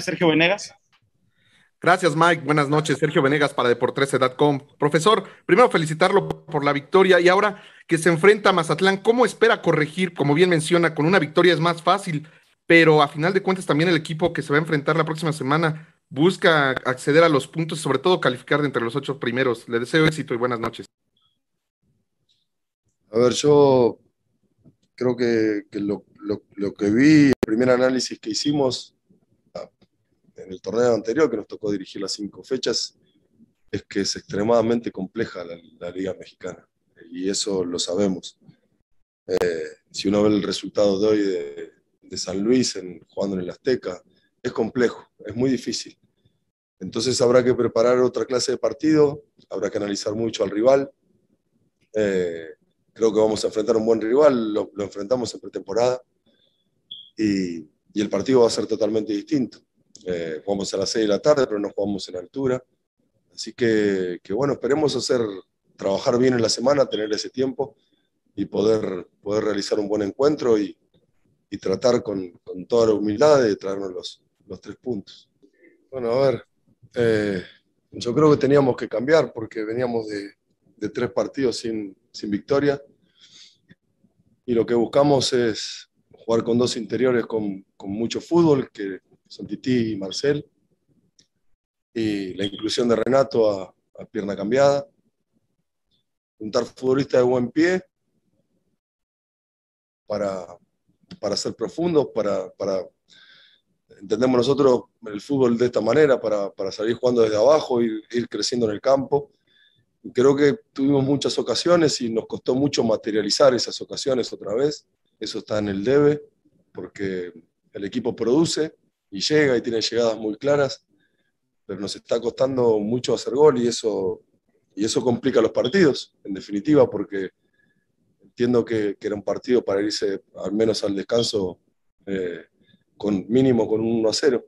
Sergio Venegas. Gracias, Mike. Buenas noches. Sergio Venegas para Deportes.com. Profesor, primero felicitarlo por la victoria y ahora que se enfrenta a Mazatlán, ¿cómo espera corregir? Como bien menciona, con una victoria es más fácil, pero a final de cuentas también el equipo que se va a enfrentar la próxima semana busca acceder a los puntos y sobre todo calificar de entre los ocho primeros. Le deseo éxito y buenas noches. A ver, yo creo que, lo, lo, que vi, el primer análisis que hicimos el torneo anterior, que nos tocó dirigir las cinco fechas, es que es extremadamente compleja la, Liga Mexicana. Y eso lo sabemos. Eh, si uno ve el resultado de hoy de, de San Luis en, jugando en el Azteca, es complejo, es muy difícil. Entonces habrá que preparar otra clase de partido, habrá que analizar mucho al rival. Eh, creo que vamos a enfrentar un buen rival, lo, enfrentamos en pretemporada y, y, el partido va a ser totalmente distinto. Eh, jugamos a las 6 de la tarde, pero no jugamos en altura. Así que, que, bueno, esperemos hacer, trabajar bien en la semana, tener ese tiempo y poder, poder realizar un buen encuentro y, y tratar con, con, toda la humildad de traernos los, los tres puntos. Bueno, a ver, eh, yo creo que teníamos que cambiar porque veníamos de, de tres partidos sin, sin victoria. Y lo que buscamos es jugar con dos interiores con, con mucho fútbol, que son Titi y Marcel. Y la inclusión de Renato a, a pierna cambiada. Juntar futbolistas de buen pie para, para ser profundos, para, para, entendemos nosotros el fútbol de esta manera, para, para salir jugando desde abajo, ir, ir creciendo en el campo Creo que tuvimos muchas ocasiones y nos costó mucho materializar esas ocasiones otra vez. Eso está en el debe, porque el equipo produce y llega y tiene llegadas muy claras, pero nos está costando mucho hacer gol y eso, y eso complica los partidos, en definitiva, porque entiendo que, que era un partido para irse al menos al descanso eh, con mínimo con un 1 a 0.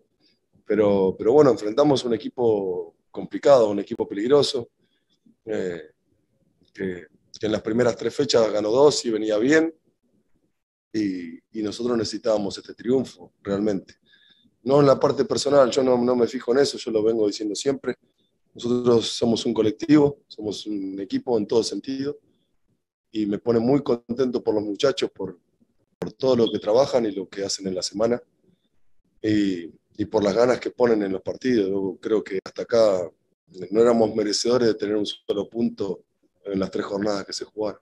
Pero, pero bueno, enfrentamos un equipo complicado, un equipo peligroso, eh, que, en las primeras tres fechas ganó dos y venía bien, y, nosotros necesitábamos este triunfo, realmente. No en la parte personal, yo no, no me fijo en eso, yo lo vengo diciendo siempre. Nosotros somos un colectivo, somos un equipo en todo sentido, y me pone muy contento por los muchachos, por, por todo lo que trabajan y lo que hacen en la semana, y, y por las ganas que ponen en los partidos. Creo que hasta acá no éramos merecedores de tener un solo punto en las tres jornadas que se jugaron.